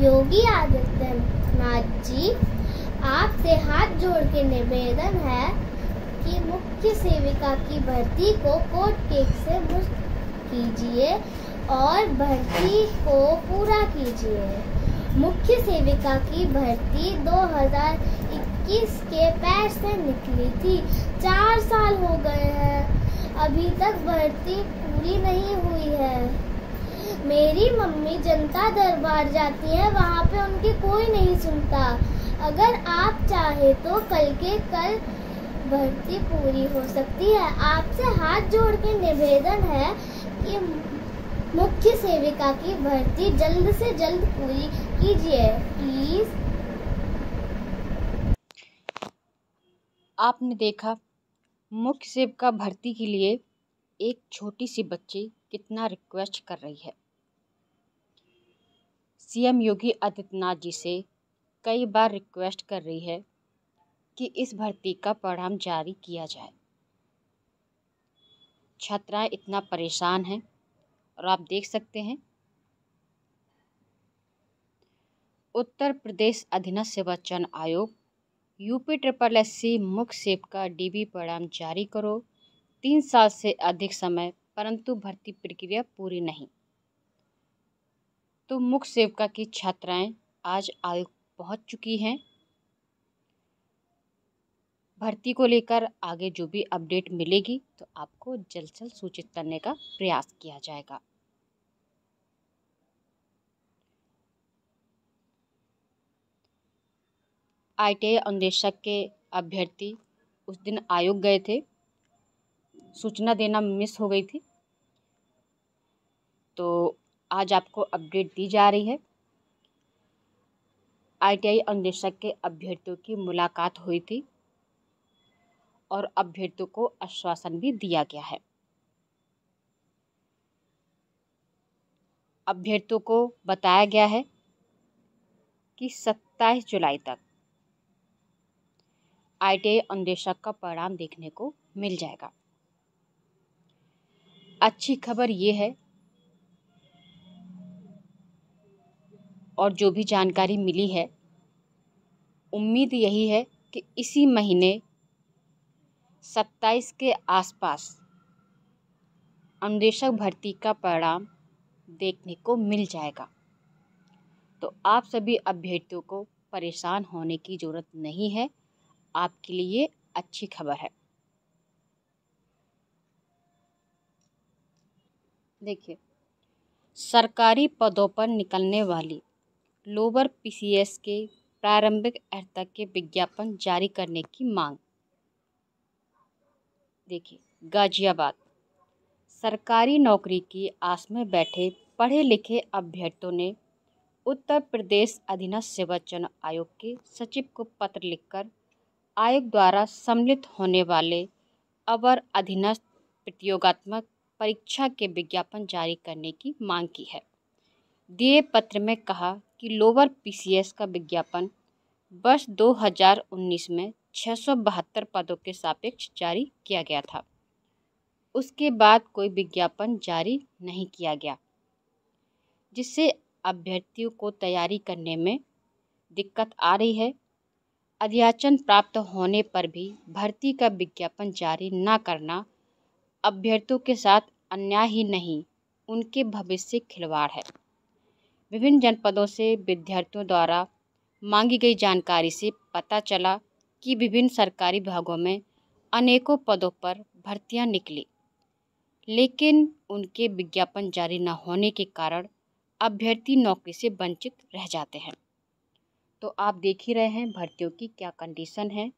योगी आदित्यनाथ जी आपसे हाथ जोड़ के निवेदन है कि मुख्य सेविका की भर्ती को कोर्ट केक से मुक्त कीजिए और भर्ती को पूरा कीजिए। मुख्य सेविका की भर्ती 2021 के पैर से निकली थी। चार साल हो गए हैं। अभी तक भर्ती पूरी नहीं हुई है। मेरी मम्मी जनता दरबार जाती है, वहाँ पे उनकी कोई नहीं सुनता। अगर आप चाहे तो कल के कल भर्ती पूरी हो सकती है। आपसे हाथ जोड़ के निवेदन है कि मुख्य सेविका की भर्ती जल्द से जल्द पूरी कीजिए। प्लीज़। आपने देखा, मुख्य सेविका भर्ती के लिए एक छोटी सी बच्ची कितना रिक्वेस्ट कर रही है। सीएम योगी आदित्यनाथ जी से कई बार रिक्वेस्ट कर रही है कि इस भर्ती का परिणाम जारी किया जाए। छात्राएँ इतना परेशान हैं और आप देख सकते हैं। उत्तर प्रदेश अधीनस्थ सेवा चयन आयोग, यूपी ट्रिपल एस सी मुख्य सेविका डीबी परिणाम जारी करो। तीन साल से अधिक समय, परंतु भर्ती प्रक्रिया पूरी नहीं। तो मुख्य सेविका की छात्राएँ आज आयोग पहुँच चुकी हैं। भर्ती को लेकर आगे जो भी अपडेट मिलेगी तो आपको जल्द से जल्द सूचित करने का प्रयास किया जाएगा। आईटीआई अन्वेषक के अभ्यर्थी उस दिन आयोग गए थे। सूचना देना मिस हो गई थी। तो आज आपको अपडेट दी जा रही है। आईटीआई अन्वेषक के अभ्यर्थियों की मुलाकात हुई थी और अभ्यर्थियों को आश्वासन भी दिया गया है। अभ्यर्थियों को बताया गया है कि 27 जुलाई तक आईटीआई अन्वेषक का परिणाम देखने को मिल जाएगा। अच्छी खबर ये है और जो भी जानकारी मिली है, उम्मीद यही है कि इसी महीने सत्ताईस के आसपास अन्वेषक भर्ती का परिणाम देखने को मिल जाएगा। तो आप सभी अभ्यर्थियों को परेशान होने की ज़रूरत नहीं है। आपके लिए अच्छी खबर है। देखिए, सरकारी पदों पर निकलने वाली लोअर पीसीएस के प्रारंभिक अर्हता के विज्ञापन जारी करने की मांग। देखिए, गाजियाबाद। सरकारी नौकरी की आस में बैठे पढ़े लिखे अभ्यर्थियों ने उत्तर प्रदेश अधीनस्थ सेवा चयन आयोग के सचिव को पत्र लिखकर आयोग द्वारा सम्मिलित होने वाले अवर अधीनस्थ प्रतियोगात्मक परीक्षा के विज्ञापन जारी करने की मांग की है। दिए पत्र में कहा कि लोअर पीसीएस का विज्ञापन वर्ष 2019 में छः सौ बहत्तर पदों के सापेक्ष जारी किया गया था। उसके बाद कोई विज्ञापन जारी नहीं किया गया, जिससे अभ्यर्थियों को तैयारी करने में दिक्कत आ रही है। अध्याचन प्राप्त होने पर भी भर्ती का विज्ञापन जारी न करना अभ्यर्थियों के साथ अन्याय ही नहीं, उनके भविष्य खिलवाड़ है। विभिन्न जनपदों से विद्यार्थियों द्वारा मांगी गई जानकारी से पता चला कि विभिन्न सरकारी विभागों में अनेकों पदों पर भर्तियाँ निकली। लेकिन उनके विज्ञापन जारी न होने के कारण अभ्यर्थी नौकरी से वंचित रह जाते हैं। तो आप देख ही रहे हैं भर्तियों की क्या कंडीशन है।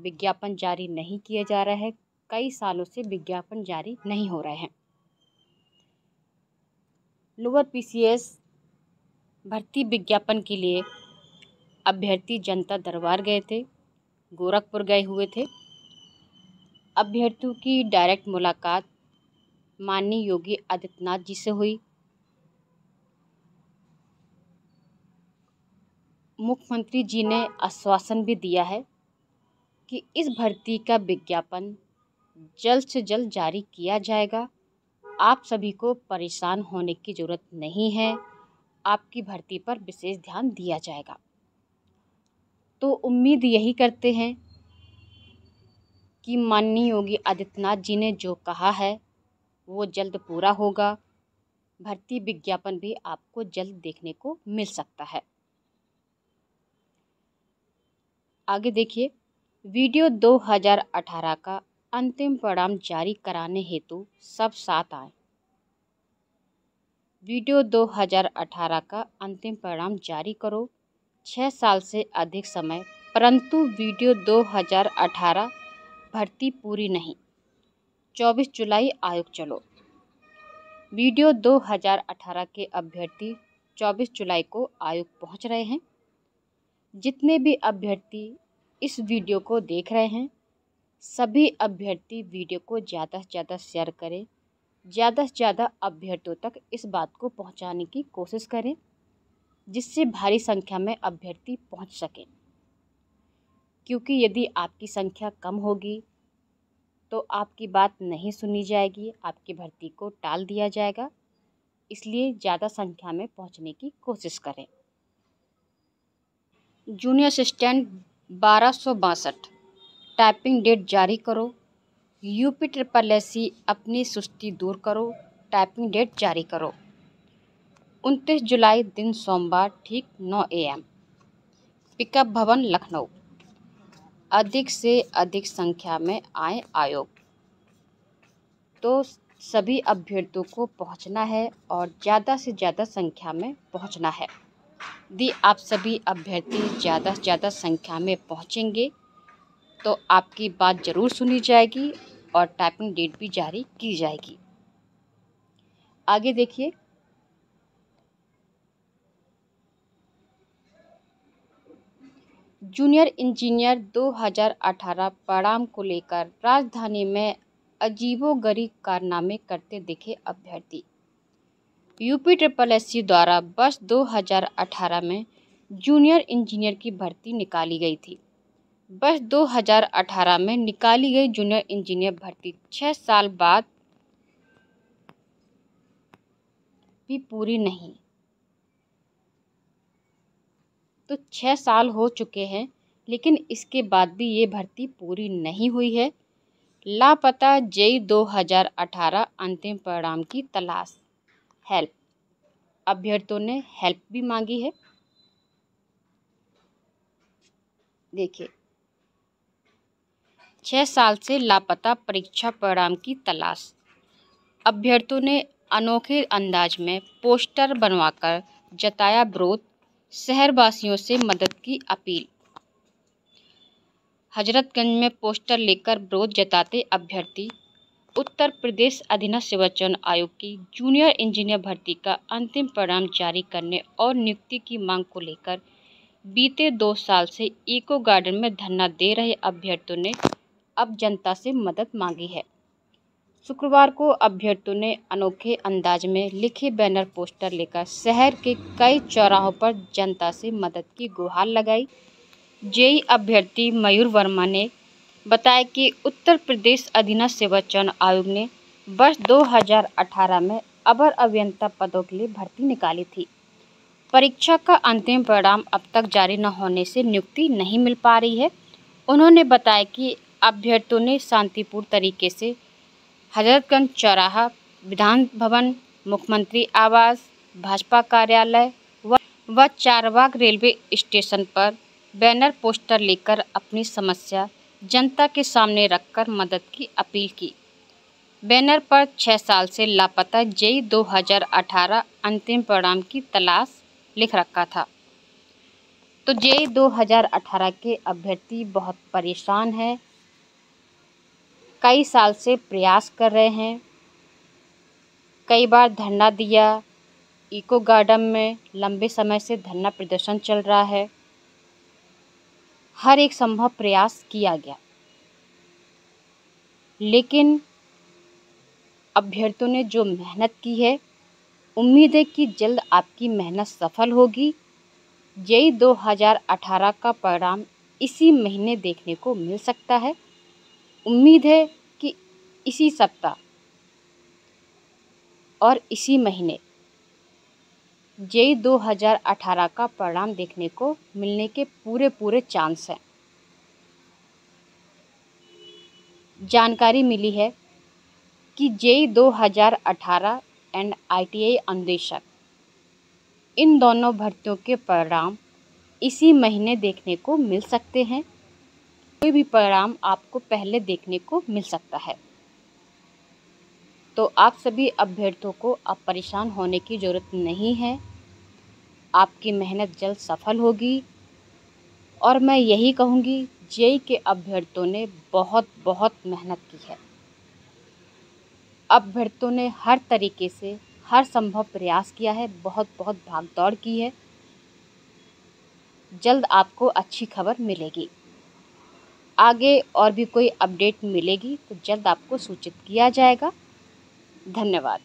विज्ञापन जारी नहीं किया जा रहा है। कई सालों से विज्ञापन जारी नहीं हो रहे हैं। लोअर पीसीएस भर्ती विज्ञापन के लिए अभ्यर्थी जनता दरबार गए थे, गोरखपुर गए हुए थे। अभ्यर्थियों की डायरेक्ट मुलाकात माननीय योगी आदित्यनाथ जी से हुई। मुख्यमंत्री जी ने आश्वासन भी दिया है कि इस भर्ती का विज्ञापन जल्द से जल्द जारी किया जाएगा। आप सभी को परेशान होने की ज़रूरत नहीं है। आपकी भर्ती पर विशेष ध्यान दिया जाएगा। तो उम्मीद यही करते हैं कि माननीय योगी आदित्यनाथ जी ने जो कहा है, वो जल्द पूरा होगा। भर्ती विज्ञापन भी आपको जल्द देखने को मिल सकता है। आगे देखिए, वीडियो 2018 का अंतिम परिणाम जारी कराने हेतु सब साथ आए। वीडियो 2018 का अंतिम परिणाम जारी करो। छः साल से अधिक समय, परंतु वीडियो 2018 भर्ती पूरी नहीं। 24 जुलाई आयोग चलो। वीडियो 2018 के अभ्यर्थी 24 जुलाई को आयोग पहुँच रहे हैं। जितने भी अभ्यर्थी इस वीडियो को देख रहे हैं, सभी अभ्यर्थी वीडियो को ज़्यादा से ज़्यादा शेयर करें। ज़्यादा से ज़्यादा अभ्यर्थियों तक इस बात को पहुँचाने की कोशिश करें, जिससे भारी संख्या में अभ्यर्थी पहुँच सकें। क्योंकि यदि आपकी संख्या कम होगी तो आपकी बात नहीं सुनी जाएगी, आपकी भर्ती को टाल दिया जाएगा। इसलिए ज़्यादा संख्या में पहुँचने की कोशिश करें। जूनियर असिस्टेंट बारह टाइपिंग डेट जारी करो। यूपी ट्रिपल एस अपनी सुस्ती दूर करो, टाइपिंग डेट जारी करो। उनतीस जुलाई दिन सोमवार, ठीक नौ ए एम पिकअप भवन, लखनऊ। अधिक से अधिक संख्या में आए आयोग। तो सभी अभ्यर्थियों को पहुँचना है और ज़्यादा से ज़्यादा संख्या में पहुँचना है। यदि आप सभी अभ्यर्थी ज़्यादा से ज़्यादा संख्या में पहुँचेंगे तो आपकी बात ज़रूर सुनी जाएगी और टाइपिंग डेट भी जारी की जाएगी। आगे देखिए। जूनियर इंजीनियर 2018 परिणाम को लेकर राजधानी में अजीबोगरीब कारनामे करते दिखे अभ्यर्थी। यूपी ट्रिपल एस द्वारा वर्ष 2018 में जूनियर इंजीनियर की भर्ती निकाली गई थी। वर्ष 2018 में निकाली गई जूनियर इंजीनियर भर्ती। छः साल बाद भी पूरी नहीं। तो छः साल हो चुके हैं, लेकिन इसके बाद भी ये भर्ती पूरी नहीं हुई है। लापता जेई 2018 अंतिम परिणाम की तलाश। हेल्प। अभ्यर्थियों ने हेल्प भी मांगी है। देखिए छः साल से लापता परीक्षा परिणाम की तलाश। अभ्यर्थियों ने अनोखे अंदाज में पोस्टर बनवाकर जताया विरोध, शहरवासियों से मदद की अपील। हजरतगंज में पोस्टर लेकर विरोध जताते अभ्यर्थी, उत्तर प्रदेश अधीनस्थ चयन आयोग की जूनियर इंजीनियर भर्ती का अंतिम परिणाम जारी करने और नियुक्ति की मांग को लेकर बीते दो साल से इको गार्डन में धरना दे रहे अभ्यर्थियों ने अब जनता से मदद मांगी है। शुक्रवार को अभ्यर्थियों ने अनोखे अंदाज में लिखे बैनर, पोस्टर लेकर शहर के कई चौराहों पर जनता से मदद की गुहार लगाई। जेई अभ्यर्थी मयूर वर्मा ने बताया कि उत्तर प्रदेश अधीनस्थ सेवा चयन आयोग ने वर्ष 2018 में अबर अभियंता पदों के लिए भर्ती निकाली थी। परीक्षा का अंतिम परिणाम अब तक जारी न होने से नियुक्ति नहीं मिल पा रही है। उन्होंने बताया कि अभ्यर्थियों ने शांतिपूर्ण तरीके से हजरतगंज चौराहा विधान भवन, मुख्यमंत्री आवास, भाजपा कार्यालय व चारबाग रेलवे स्टेशन पर बैनर पोस्टर लेकर अपनी समस्या जनता के सामने रखकर मदद की अपील की। बैनर पर छः साल से लापता जेई 2018 अंतिम परिणाम की तलाश लिख रखा था। तो जेई 2018 के अभ्यर्थी बहुत परेशान है कई साल से प्रयास कर रहे हैं। कई बार धरना दिया। इको गार्डन में लंबे समय से धरना प्रदर्शन चल रहा है। हर एक संभव प्रयास किया गया। लेकिन अभ्यर्थियों ने जो मेहनत की है, उम्मीद है कि जल्द आपकी मेहनत सफल होगी। जेई 2018 का परिणाम इसी महीने देखने को मिल सकता है। उम्मीद है कि इसी सप्ताह और इसी महीने जेई 2018 का परिणाम देखने को मिलने के पूरे पूरे चांस हैं। जानकारी मिली है कि जेई 2018 एंड आईटीआई अनुदेशक इन दोनों भर्तियों के परिणाम इसी महीने देखने को मिल सकते हैं। कोई भी परिणाम आपको पहले देखने को मिल सकता है। तो आप सभी अभ्यर्थियों को अब परेशान होने की ज़रूरत नहीं है। आपकी मेहनत जल्द सफल होगी। और मैं यही कहूँगी, जेई के अभ्यर्थियों ने बहुत बहुत मेहनत की है। अभ्यर्थियों ने हर तरीके से, हर संभव प्रयास किया है बहुत बहुत भाग दौड़ की है। जल्द आपको अच्छी खबर मिलेगी। आगे और भी कोई अपडेट मिलेगी तो जल्द आपको सूचित किया जाएगा। धन्यवाद।